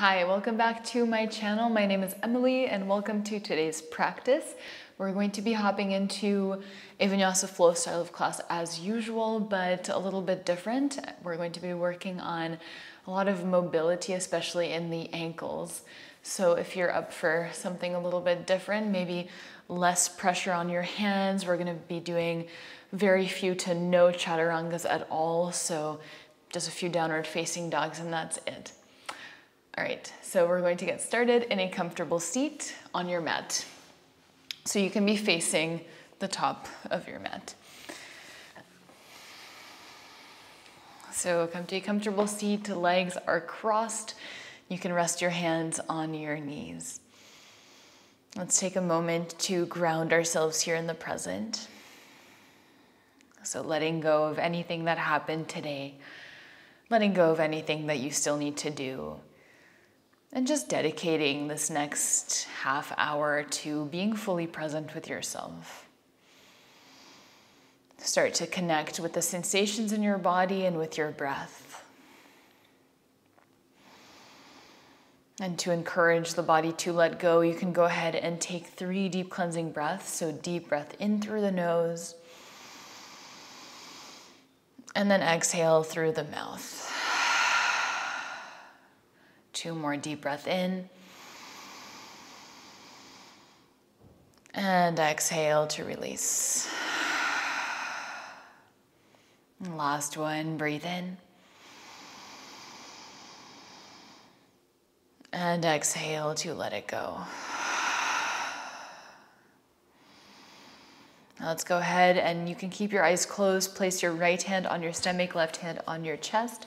Hi, welcome back to my channel. My name is Emilie and welcome to today's practice. We're going to be hopping into a vinyasa flow style of class as usual, but a little bit different. We're going to be working on a lot of mobility, especially in the ankles. So if you're up for something a little bit different, maybe less pressure on your hands, we're gonna be doing very few to no chaturangas at all. So just a few downward facing dogs and that's it. All right, so we're going to get started in a comfortable seat on your mat. So you can be facing the top of your mat. So come to a comfortable seat, legs are crossed. You can rest your hands on your knees. Let's take a moment to ground ourselves here in the present. So letting go of anything that happened today, letting go of anything that you still need to do, and just dedicating this next half hour to being fully present with yourself. Start to connect with the sensations in your body and with your breath. And to encourage the body to let go, you can go ahead and take three deep cleansing breaths. So, deep breath in through the nose, and then exhale through the mouth. Two more deep breath in. And exhale to release. last one, breathe in. And exhale to let it go. Now let's go ahead and you can keep your eyes closed. Place your right hand on your stomach, left hand on your chest.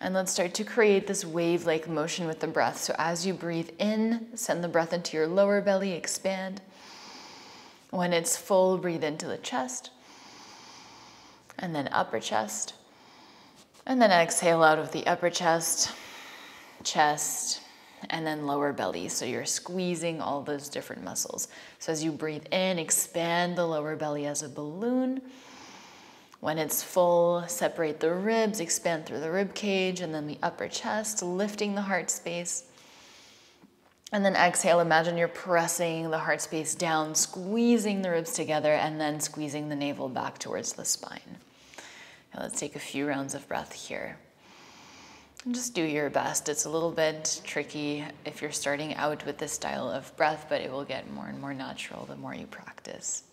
And let's start to create this wave like motion with the breath. So as you breathe in, send the breath into your lower belly, expand. When it's full, breathe into the chest. And then upper chest. And then exhale out of the upper chest, chest, and then lower belly. So you're squeezing all those different muscles. So as you breathe in, expand the lower belly as a balloon. When it's full, separate the ribs, expand through the rib cage and then the upper chest, lifting the heart space. And then exhale, imagine you're pressing the heart space down, squeezing the ribs together, and then squeezing the navel back towards the spine. Now let's take a few rounds of breath here. And just do your best. It's a little bit tricky if you're starting out with this style of breath, but it will get more and more natural the more you practice.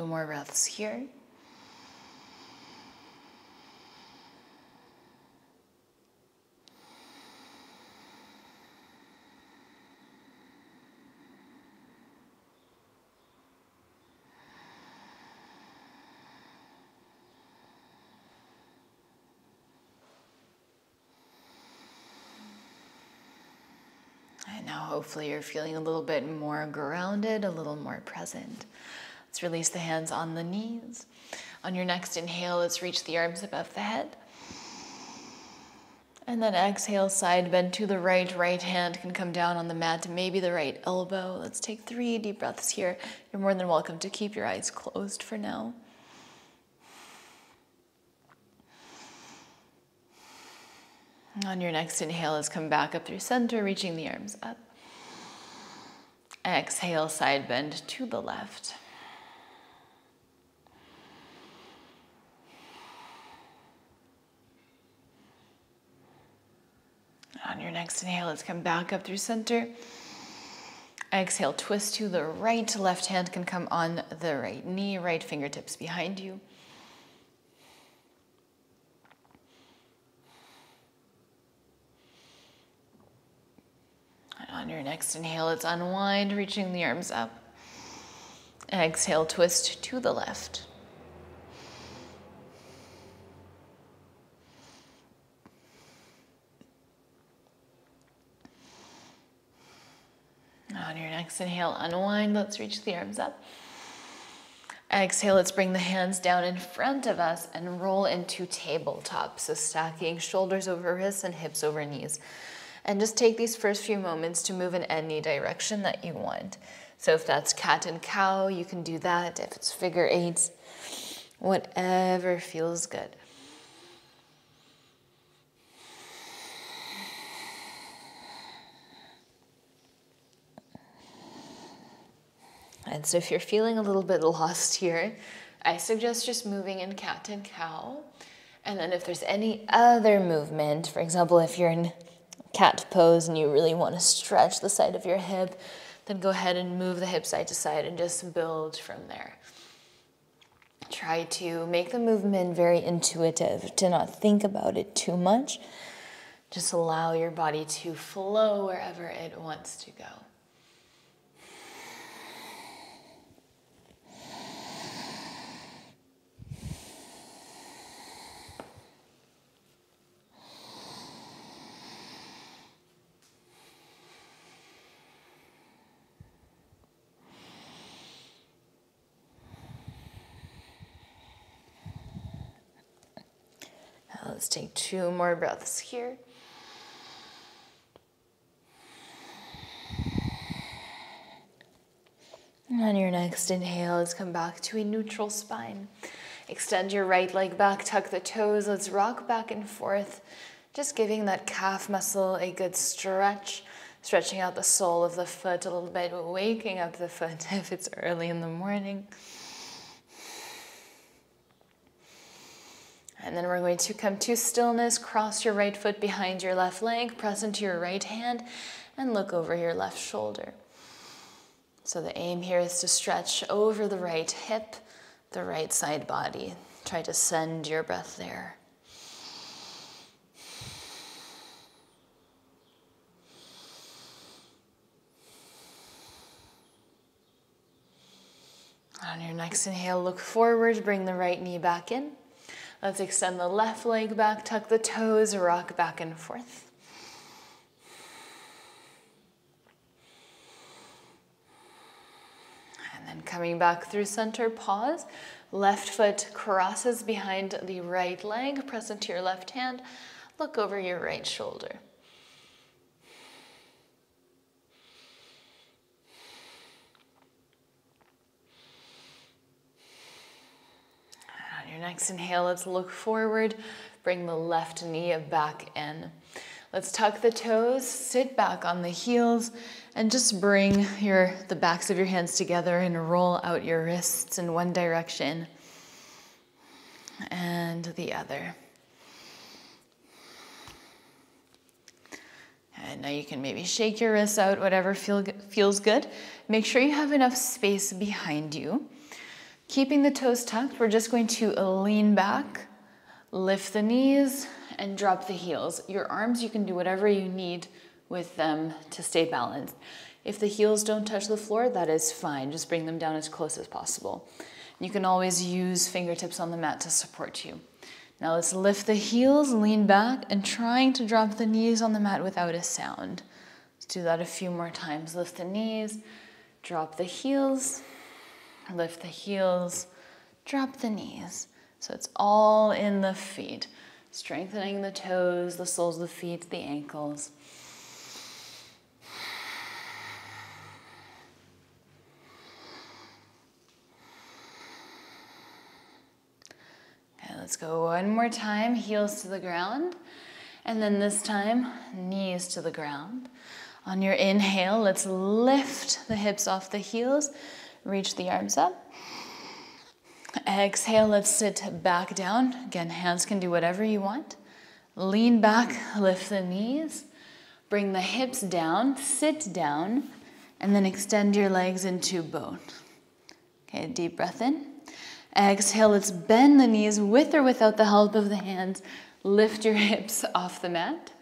Two more breaths here. And now hopefully you're feeling a little bit more grounded, a little more present. Let's release the hands on the knees. On your next inhale, let's reach the arms above the head. And then exhale, side bend to the right. Right hand can come down on the mat, maybe the right elbow. Let's take three deep breaths here. You're more than welcome to keep your eyes closed for now. On your next inhale, let's come back up through center, reaching the arms up. Exhale, side bend to the left. On your next inhale, let's come back up through center. Exhale, twist to the right. Left hand can come on the right knee, right fingertips behind you. And on your next inhale, let's unwind, reaching the arms up. Exhale, twist to the left. On your next inhale, unwind. Let's reach the arms up. Exhale, let's bring the hands down in front of us and roll into tabletop. So stacking shoulders over wrists and hips over knees. And just take these first few moments to move in any direction that you want. So if that's cat and cow, you can do that. If it's figure eights, whatever feels good. And so if you're feeling a little bit lost here, I suggest just moving in cat and cow. And then if there's any other movement, for example, if you're in cat pose and you really want to stretch the side of your hip, then go ahead and move the hip side to side and just build from there. Try to make the movement very intuitive, to not think about it too much. Just allow your body to flow wherever it wants to go. Let's take two more breaths here. And on your next inhale, let's come back to a neutral spine. Extend your right leg back, tuck the toes. Let's rock back and forth, just giving that calf muscle a good stretch, stretching out the sole of the foot a little bit, waking up the foot if it's early in the morning. And then we're going to come to stillness, cross your right foot behind your left leg, press into your right hand, and look over your left shoulder. So the aim here is to stretch over the right hip, the right side body. Try to send your breath there. On your next inhale, look forward, bring the right knee back in. Let's extend the left leg back, tuck the toes, rock back and forth. And then coming back through center, pause. Left foot crosses behind the right leg, press into your left hand, look over your right shoulder. your next inhale, let's look forward. Bring the left knee back in. Let's tuck the toes, sit back on the heels, and just bring your the backs of your hands together and roll out your wrists in one direction and the other. And now you can maybe shake your wrists out, whatever feel, feels good. Make sure you have enough space behind you. Keeping the toes tucked, we're just going to lean back, lift the knees, and drop the heels. Your arms, you can do whatever you need with them to stay balanced. If the heels don't touch the floor, that is fine. Just bring them down as close as possible. You can always use fingertips on the mat to support you. Now let's lift the heels, lean back, and trying to drop the knees on the mat without a sound. Let's do that a few more times. Lift the knees, drop the heels, Lift the heels, drop the knees. So it's all in the feet. Strengthening the toes, the soles of the feet, the ankles. Okay, let's go one more time. Heels to the ground. And then this time, knees to the ground. On your inhale, let's lift the hips off the heels. Reach the arms up. Exhale, let's sit back down. Again, hands can do whatever you want. Lean back, lift the knees. Bring the hips down, sit down, and then extend your legs into boat. Okay, deep breath in. Exhale, let's bend the knees with or without the help of the hands. Lift your hips off the mat.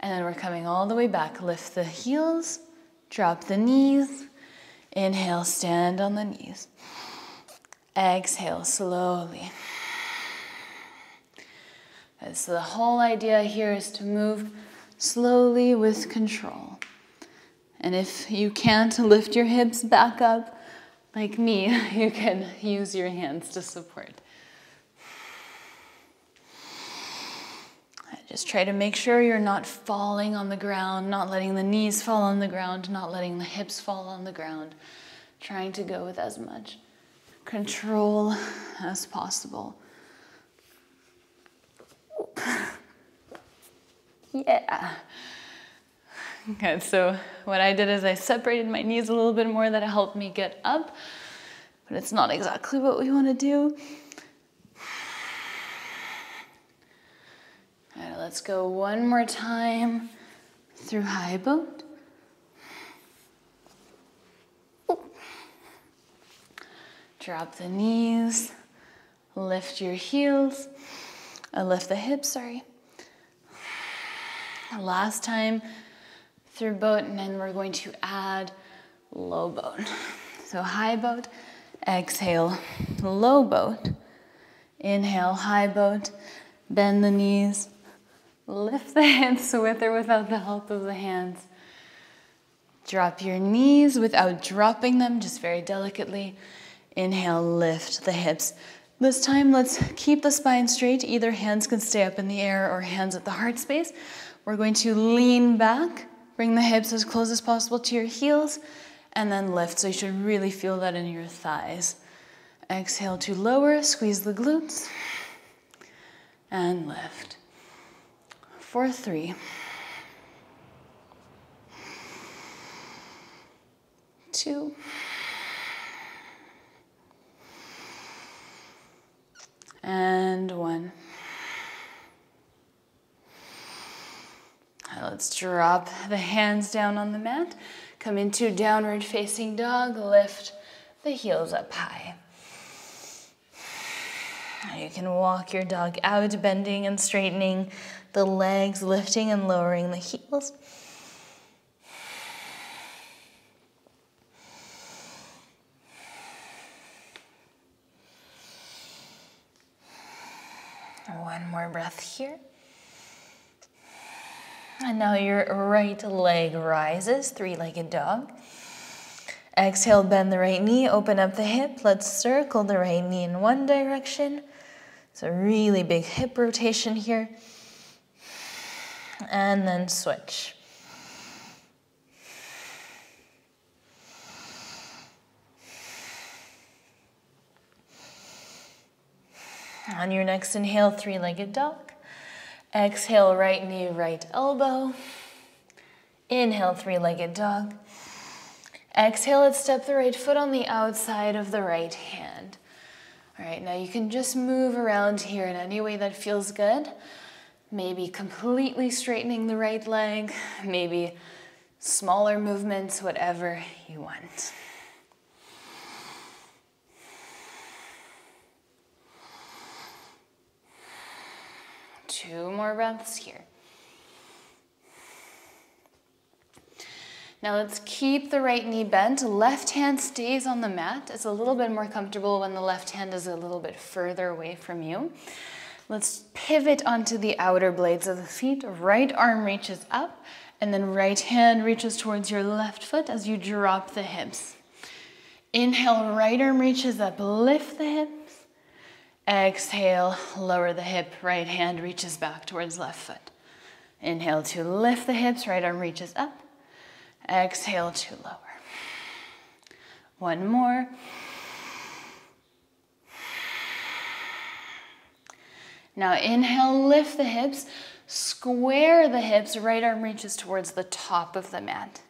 And then we're coming all the way back. Lift the heels, drop the knees, Inhale, stand on the knees. Exhale slowly. And so the whole idea here is to move slowly with control. And if you can't lift your hips back up, like me, you can use your hands to support. Just try to make sure you're not falling on the ground, not letting the knees fall on the ground, not letting the hips fall on the ground. Trying to go with as much control as possible. Yeah. Good. So what I did is I separated my knees a little bit more. That helped me get up, but it's not exactly what we want to do. All right, let's go one more time through high boat. Drop the knees, lift your heels, uh, lift the hips, sorry. Last time through boat, and then we're going to add low boat. So high boat, exhale, low boat. Inhale, high boat, bend the knees, lift the hips with or without the help of the hands. Drop your knees without dropping them, just very delicately. Inhale, lift the hips. This time, let's keep the spine straight. Either hands can stay up in the air or hands at the heart space. We're going to lean back, bring the hips as close as possible to your heels, and then lift. So you should really feel that in your thighs. Exhale to lower, squeeze the glutes, and lift. For three. Two. And one. Let's drop the hands down on the mat. Come into downward facing dog. Lift the heels up high. You can walk your dog out, bending and straightening the legs, lifting and lowering the heels. One more breath here. And now your right leg rises, three legged dog. Exhale, bend the right knee, open up the hip. Let's circle the right knee in one direction. So, really big hip rotation here. And then switch. On your next inhale, three legged dog. Exhale, right knee, right elbow. Inhale, three legged dog. Exhale, let's step the right foot on the outside of the right hand. All right, now you can just move around here in any way that feels good. Maybe completely straightening the right leg, maybe smaller movements, whatever you want. Two more breaths here. Now let's keep the right knee bent. Left hand stays on the mat. It's a little bit more comfortable when the left hand is a little bit further away from you. Let's pivot onto the outer blades of the feet. Right arm reaches up, and then right hand reaches towards your left foot as you drop the hips. Inhale, right arm reaches up, lift the hips. Exhale, lower the hip, right hand reaches back towards left foot. Inhale to lift the hips, right arm reaches up. Exhale to lower. One more. Now inhale, lift the hips, square the hips, right arm reaches towards the top of the mat.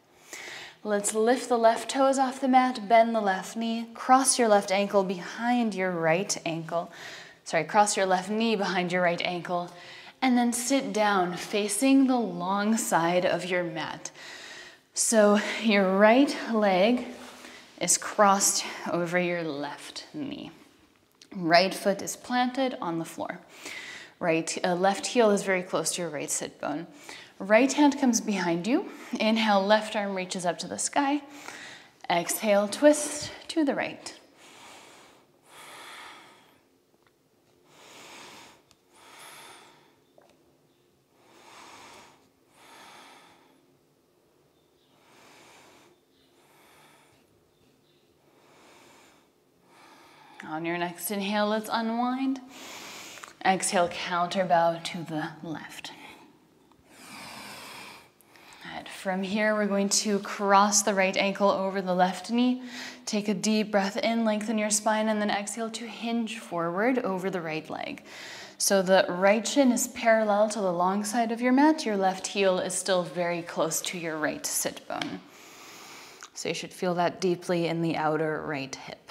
Let's lift the left toes off the mat, bend the left knee, cross your left ankle behind your right ankle. Sorry, cross your left knee behind your right ankle, and then sit down facing the long side of your mat. So your right leg is crossed over your left knee. Right foot is planted on the floor. Right, uh, left heel is very close to your right sit bone. Right hand comes behind you. Inhale, left arm reaches up to the sky. Exhale, twist to the right. On your next inhale, let's unwind. Exhale, counter bow to the left. And from here, we're going to cross the right ankle over the left knee. Take a deep breath in, lengthen your spine, and then exhale to hinge forward over the right leg. So the right shin is parallel to the long side of your mat. Your left heel is still very close to your right sit bone. So you should feel that deeply in the outer right hip.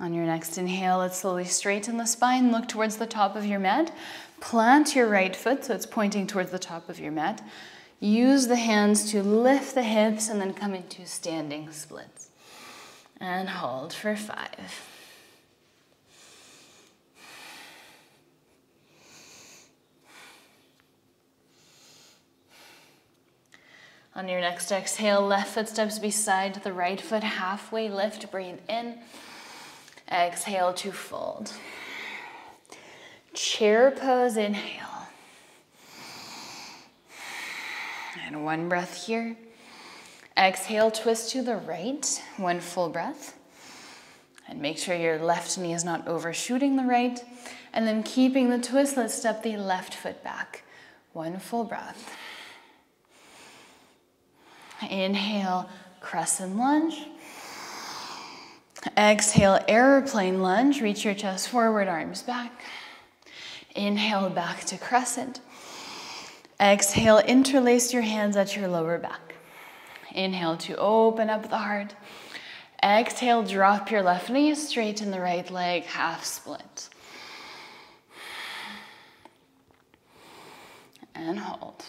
On your next inhale, let's slowly straighten the spine, look towards the top of your mat. Plant your right foot so it's pointing towards the top of your mat. Use the hands to lift the hips and then come into standing splits. And hold for five. On your next exhale, left foot steps beside the right foot, halfway lift, breathe in. Exhale to fold. Chair pose, inhale. And one breath here. Exhale, twist to the right, one full breath. And make sure your left knee is not overshooting the right. And then keeping the twist, let's step the left foot back. One full breath. Inhale, crescent lunge. Exhale, airplane lunge. Reach your chest forward, arms back. Inhale, back to crescent. Exhale, interlace your hands at your lower back. Inhale to open up the heart. Exhale, drop your left knee, straighten the right leg, half split. And hold.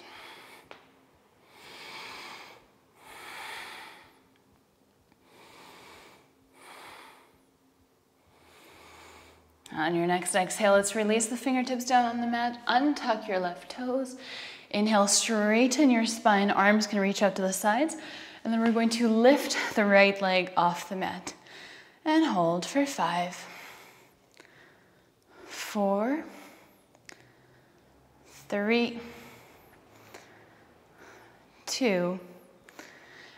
On your next exhale, let's release the fingertips down on the mat. Untuck your left toes. Inhale, straighten your spine. Arms can reach out to the sides. And then we're going to lift the right leg off the mat. And hold for five, four, three, two,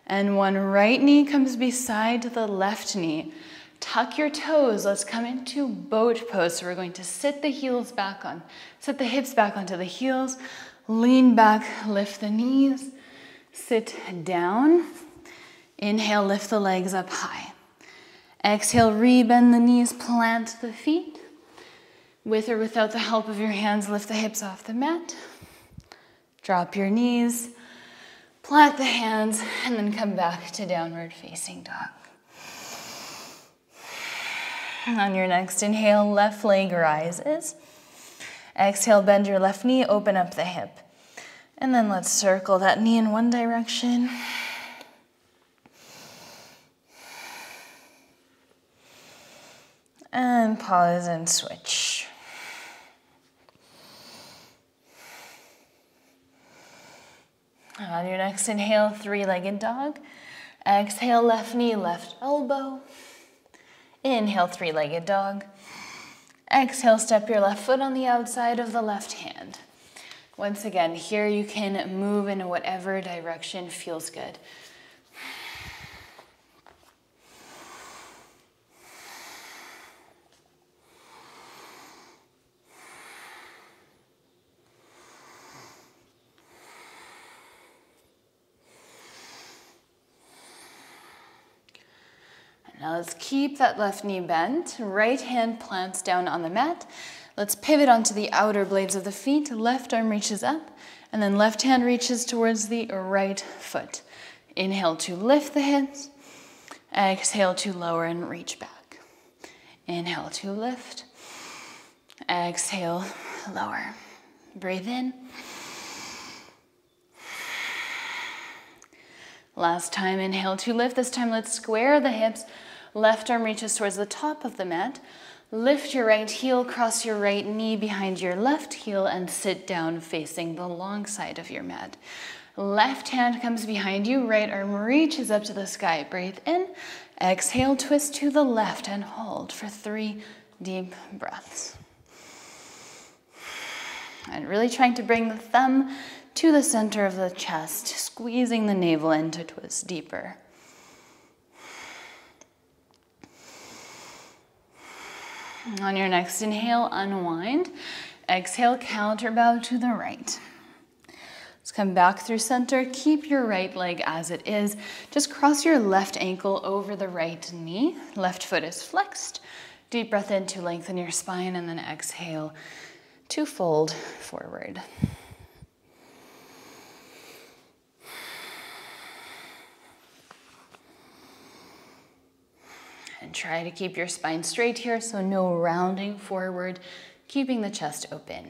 and one. Right knee comes beside the left knee. Tuck your toes. Let's come into boat pose. So we're going to sit the heels back on, sit the hips back onto the heels, lean back, lift the knees, sit down. Inhale, lift the legs up high. Exhale, rebend the knees, plant the feet. With or without the help of your hands, lift the hips off the mat. Drop your knees, plant the hands, and then come back to downward facing dog. On your next inhale, left leg rises. Exhale, bend your left knee, open up the hip. And then let's circle that knee in one direction. And pause and switch. On your next inhale, three-legged dog. Exhale, left knee, left elbow. Inhale, three-legged dog. Exhale, step your left foot on the outside of the left hand. Once again, here you can move in whatever direction feels good. Now let's keep that left knee bent. Right hand plants down on the mat. Let's pivot onto the outer blades of the feet. Left arm reaches up, and then left hand reaches towards the right foot. Inhale to lift the hips. Exhale to lower and reach back. Inhale to lift. Exhale, lower. Breathe in. Last time, inhale to lift. This time, let's square the hips Left arm reaches towards the top of the mat. Lift your right heel, cross your right knee behind your left heel, and sit down facing the long side of your mat. Left hand comes behind you, right arm reaches up to the sky. Breathe in, exhale, twist to the left, and hold for three deep breaths. And really trying to bring the thumb to the center of the chest, squeezing the navel in to twist deeper. On your next inhale, unwind. Exhale, counter bow to the right. Let's come back through center. Keep your right leg as it is. Just cross your left ankle over the right knee. Left foot is flexed. Deep breath in to lengthen your spine and then exhale to fold forward. And try to keep your spine straight here, so no rounding forward, keeping the chest open.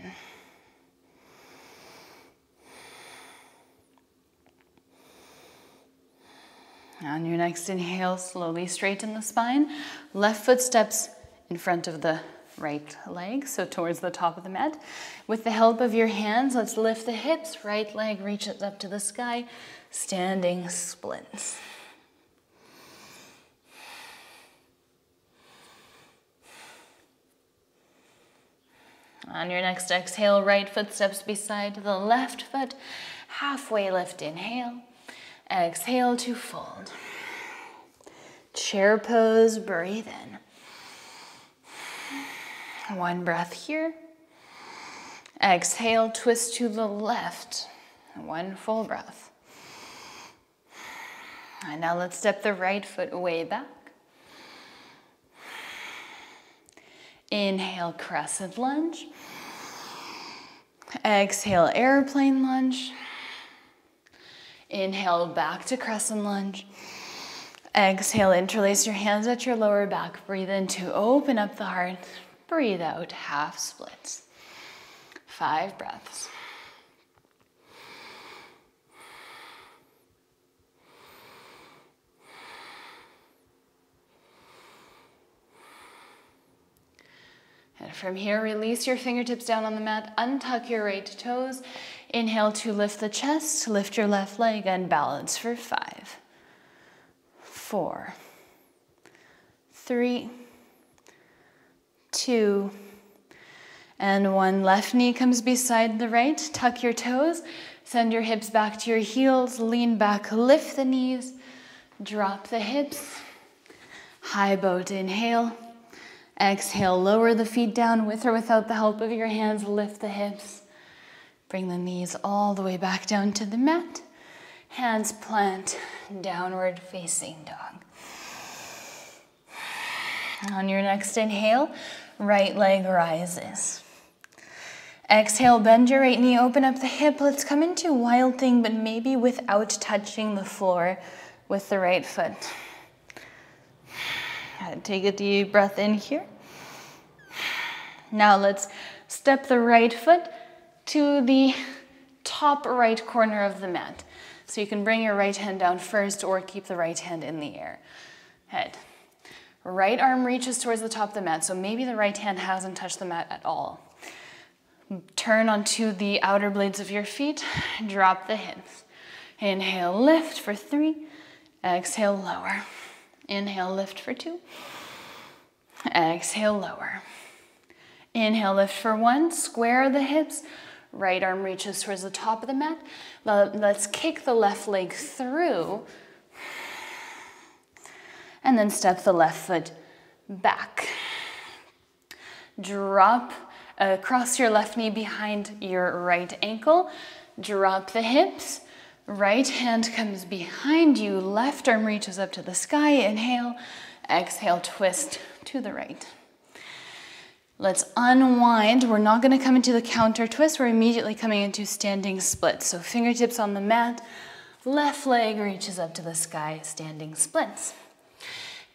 On your next inhale, slowly straighten the spine. Left foot steps in front of the right leg, so towards the top of the mat. With the help of your hands, let's lift the hips. Right leg reaches up to the sky. Standing splits. On your next exhale, right foot steps beside the left foot. Halfway lift, inhale. Exhale to fold. Chair pose, breathe in. One breath here. Exhale, twist to the left. One full breath. And now let's step the right foot way back. Inhale, crescent lunge. Exhale, airplane lunge. Inhale, back to crescent lunge. Exhale, interlace your hands at your lower back. Breathe in to open up the heart. Breathe out, half splits. Five breaths. And from here, release your fingertips down on the mat, untuck your right toes. Inhale to lift the chest, lift your left leg, and balance for five, four, three, two, and one. Left knee comes beside the right. Tuck your toes, send your hips back to your heels, lean back, lift the knees, drop the hips. High boat, inhale. Exhale, lower the feet down with or without the help of your hands. Lift the hips. Bring the knees all the way back down to the mat. Hands plant, downward facing dog. On your next inhale, right leg rises. Exhale, bend your right knee, open up the hip. Let's come into wild thing, but maybe without touching the floor with the right foot. Take a deep breath in here. Now let's step the right foot to the top right corner of the mat. So you can bring your right hand down first or keep the right hand in the air. Head. Right arm reaches towards the top of the mat, so maybe the right hand hasn't touched the mat at all. Turn onto the outer blades of your feet, drop the hips. Inhale, lift for three. Exhale, lower. Inhale, lift for two. Exhale, lower. Inhale, lift for one. Square the hips. Right arm reaches towards the top of the mat. Let's kick the left leg through. And then step the left foot back. Drop across your left knee behind your right ankle. Drop the hips. Right hand comes behind you. Left arm reaches up to the sky. Inhale. Exhale, twist to the right. Let's unwind. We're not gonna come into the counter twist. We're immediately coming into standing splits. So fingertips on the mat, left leg reaches up to the sky, standing splits.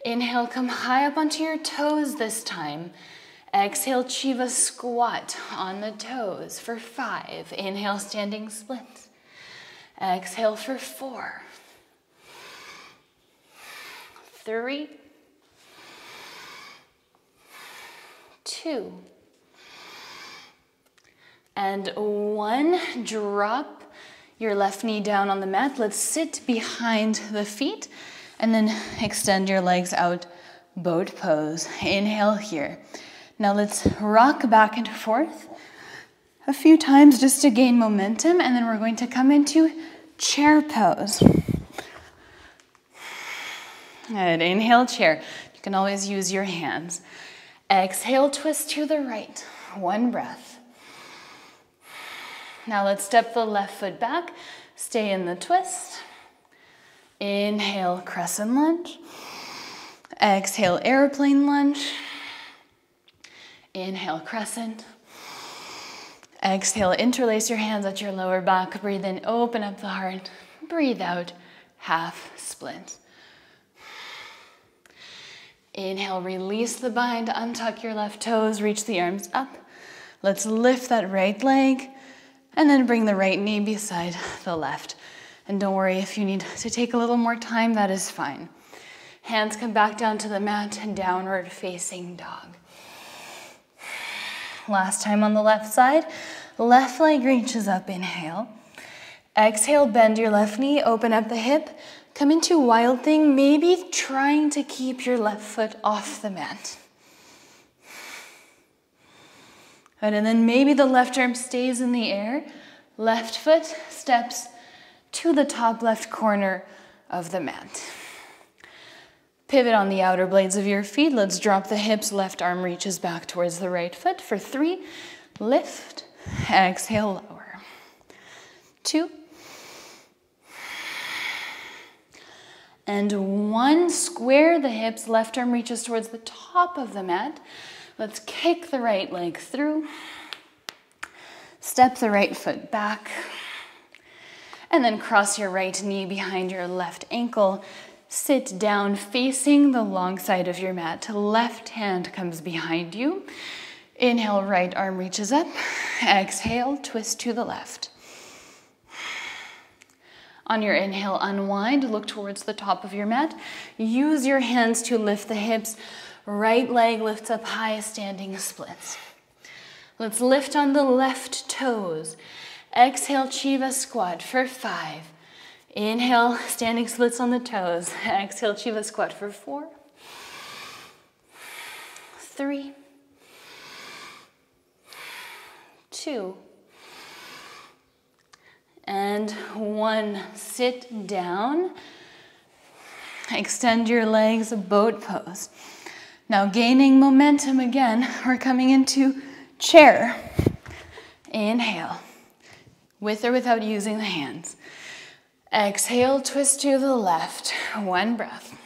Inhale, come high up onto your toes this time. Exhale, Chiva squat on the toes for five. Inhale, standing splits. Exhale for four, three, two, and one. Drop your left knee down on the mat. Let's sit behind the feet and then extend your legs out, boat pose. Inhale here. Now let's rock back and forth. a few times just to gain momentum, and then we're going to come into chair pose. And inhale, chair. You can always use your hands. Exhale, twist to the right. One breath. Now let's step the left foot back. Stay in the twist. Inhale, crescent lunge. Exhale, airplane lunge. Inhale, crescent. Exhale, interlace your hands at your lower back. Breathe in, open up the heart. Breathe out, half split. Inhale, release the bind, untuck your left toes, reach the arms up. Let's lift that right leg and then bring the right knee beside the left. And don't worry if you need to take a little more time, that is fine. Hands come back down to the mat and downward facing dog. Last time on the left side, left leg reaches up, inhale. Exhale, bend your left knee, open up the hip, come into wild thing, maybe trying to keep your left foot off the mat. and then maybe the left arm stays in the air, left foot steps to the top left corner of the mat. Pivot on the outer blades of your feet. Let's drop the hips. Left arm reaches back towards the right foot for three. Lift. Exhale, lower. Two. And one. Square the hips. Left arm reaches towards the top of the mat. Let's kick the right leg through. Step the right foot back. And then cross your right knee behind your left ankle. Sit down facing the long side of your mat. Left hand comes behind you. Inhale, right arm reaches up. Exhale, twist to the left. On your inhale, unwind, look towards the top of your mat. Use your hands to lift the hips. Right leg lifts up high, standing splits. Let's lift on the left toes. Exhale, Chiva squat for five. Inhale, standing splits on the toes. Exhale, Chiva squat for four, three, two, and one. Sit down. Extend your legs, boat pose. Now, gaining momentum again, we're coming into chair. Inhale with or without using the hands. Exhale, twist to the left, one breath.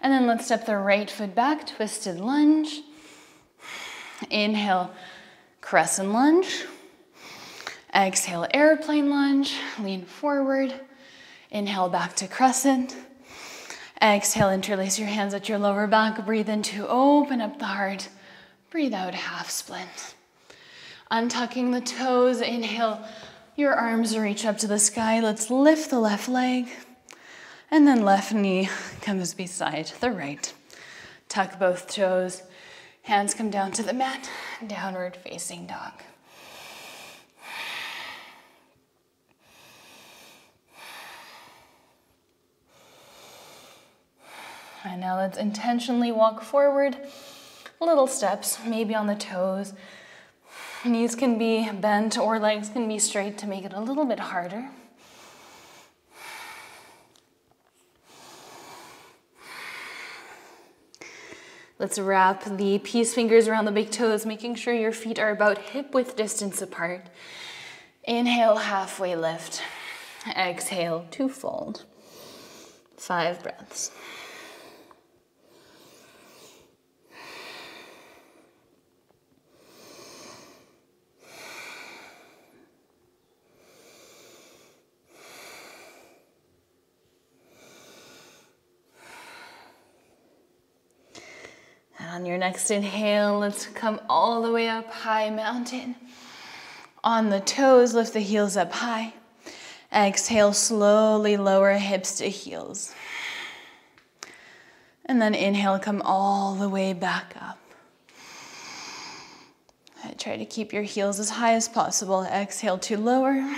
And then let's step the right foot back, twisted lunge. Inhale, crescent lunge. Exhale, airplane lunge, lean forward. Inhale, back to crescent. Exhale, interlace your hands at your lower back. Breathe into, open up the heart. Breathe out, half split. Untucking the toes, inhale, your arms reach up to the sky. Let's lift the left leg. And then left knee comes beside the right. Tuck both toes. Hands come down to the mat. Downward facing dog. And now let's intentionally walk forward. Little steps, maybe on the toes, Knees can be bent or legs can be straight to make it a little bit harder. Let's wrap the peace fingers around the big toes, making sure your feet are about hip width distance apart. Inhale, halfway lift. Exhale, to fold. Five breaths. On your next inhale, let's come all the way up high mountain. On the toes, lift the heels up high. Exhale, slowly lower hips to heels. And then inhale, come all the way back up. Try to keep your heels as high as possible. Exhale to lower.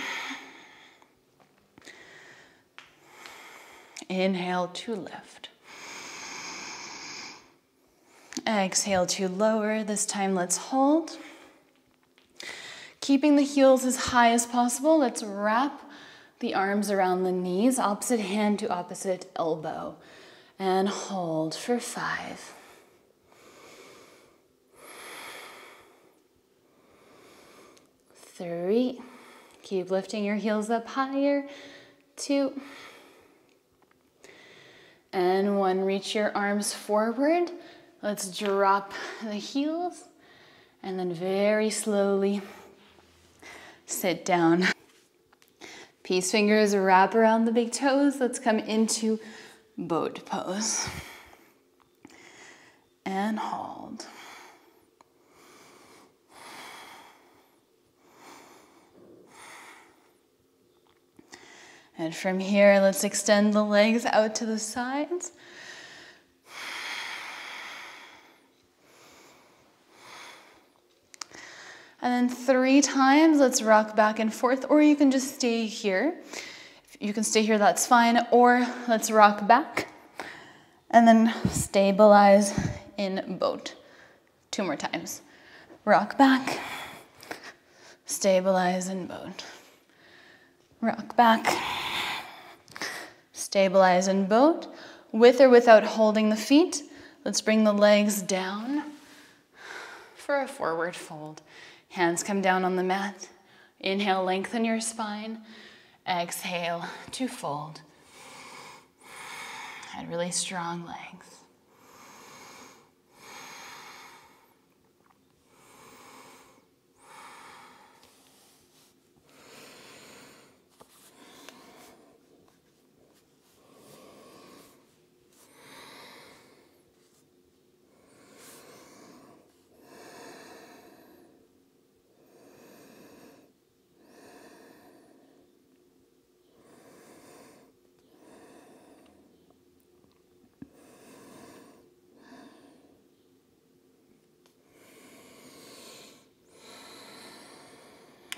Inhale to lift. Exhale to lower. This time let's hold. Keeping the heels as high as possible, let's wrap the arms around the knees, opposite hand to opposite elbow. And hold for five. Three. Keep lifting your heels up higher. Two. And one, reach your arms forward. Let's drop the heels and then very slowly sit down. Peace fingers wrap around the big toes. Let's come into boat pose. And hold. And from here, let's extend the legs out to the sides. And then three times, let's rock back and forth, or you can just stay here. You can stay here, that's fine. Or let's rock back and then stabilize in boat. Two more times. Rock back, stabilize in boat. Rock back, stabilize in boat. With or without holding the feet, let's bring the legs down for a forward fold. Hands come down on the mat. Inhale, lengthen your spine. Exhale to fold. And really strong legs.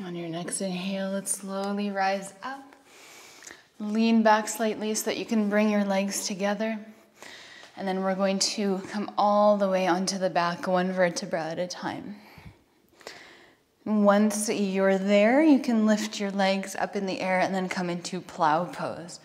On your inhale, let's slowly rise up. Lean back slightly so that you can bring your legs together. And then we're going to come all the way onto the back, one vertebra at a time. Once you're there, you can lift your legs up in the air and then come into plow pose.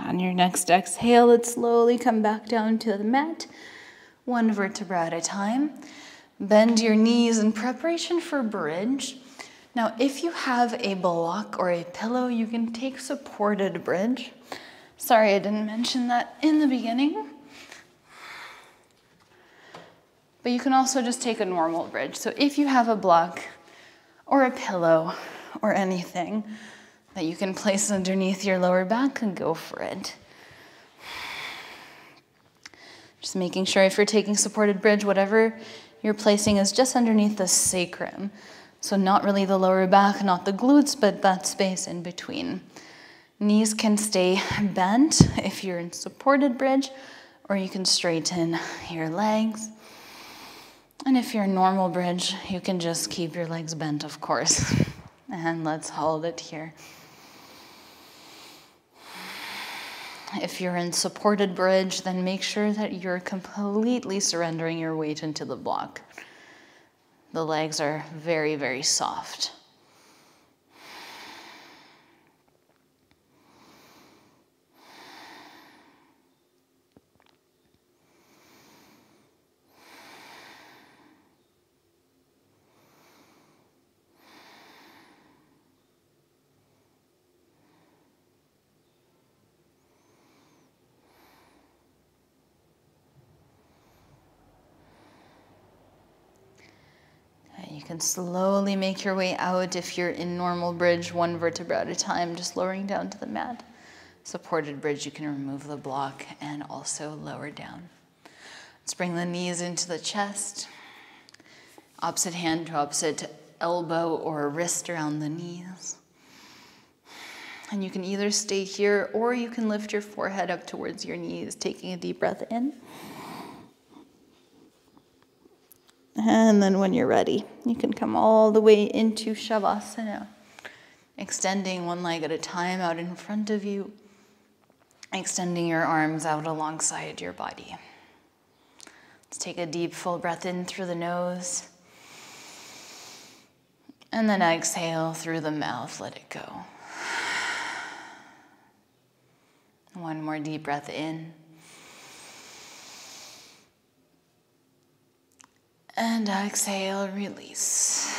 On your next exhale, let's slowly come back down to the mat, one vertebra at a time. Bend your knees in preparation for bridge. Now, if you have a block or a pillow, you can take supported bridge. Sorry, I didn't mention that in the beginning. But you can also just take a normal bridge. So if you have a block or a pillow or anything, that you can place underneath your lower back and go for it. Just making sure if you're taking supported bridge, whatever you're placing is just underneath the sacrum. So, not really the lower back, not the glutes, but that space in between. Knees can stay bent if you're in supported bridge, or you can straighten your legs. And if you're normal bridge, you can just keep your legs bent, of course. And let's hold it here. If you're in supported bridge, then make sure that you're completely surrendering your weight into the block. The legs are very, very soft. Can slowly make your way out if you're in normal bridge, one vertebra at a time, just lowering down to the mat. Supported bridge, you can remove the block and also lower down. Let's bring the knees into the chest. Opposite hand to opposite elbow or wrist around the knees. And you can either stay here or you can lift your forehead up towards your knees, taking a deep breath in. And then when you're ready, you can come all the way into Shavasana, extending one leg at a time out in front of you, extending your arms out alongside your body. Let's take a deep, full breath in through the nose. And then exhale through the mouth, let it go. One more deep breath in. And exhale, release.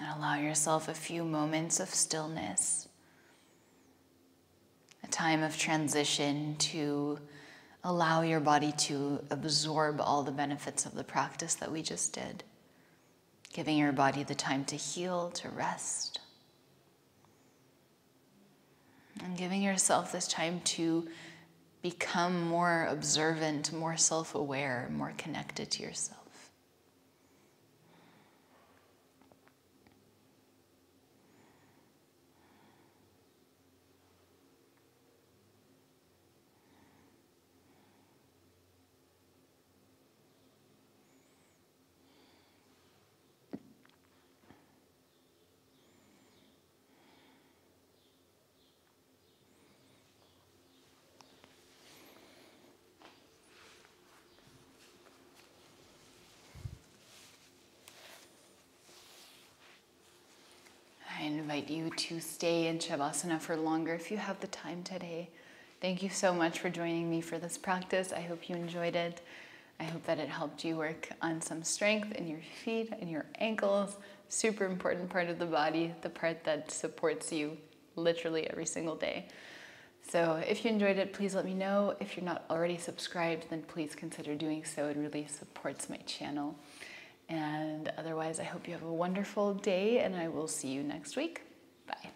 And allow yourself a few moments of stillness, a time of transition to allow your body to absorb all the benefits of the practice that we just did, giving your body the time to heal, to rest and giving yourself this time to become more observant, more self aware, more connected to yourself. invite you to stay in Shavasana for longer if you have the time today. Thank you so much for joining me for this practice. I hope you enjoyed it. I hope that it helped you work on some strength in your feet and your ankles. Super important part of the body, the part that supports you literally every single day. So if you enjoyed it, please let me know. If you're not already subscribed, then please consider doing so. It really supports my channel. And otherwise, I hope you have a wonderful day, and I will see you next week. Bye.